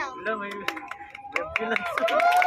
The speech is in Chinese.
Bila main, 么